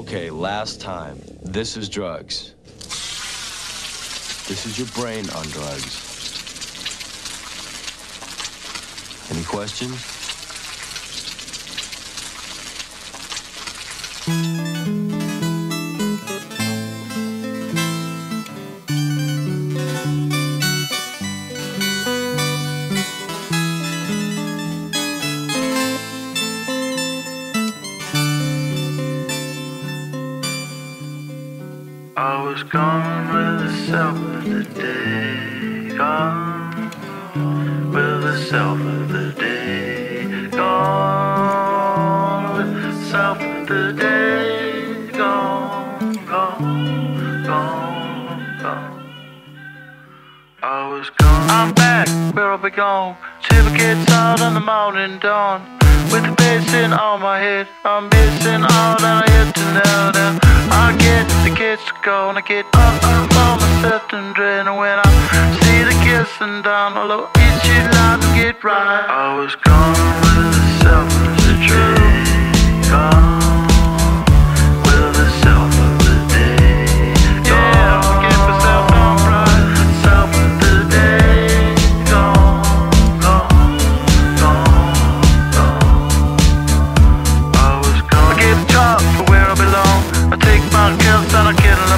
Okay, last time. This is drugs. This is your brain on drugs. Any questions? I was gone with the self of the day. Gone with the self of the day. Gone with the self of the day. Gone, gone, gone, gone. I was gone. I'm back where I belong. Silver gets out in the morning dawn. With the bass in on my head, I'm missing all that I had to know now. I get up, on my dread. And when I see the kissing down low, it's you to get right. I was gone with the self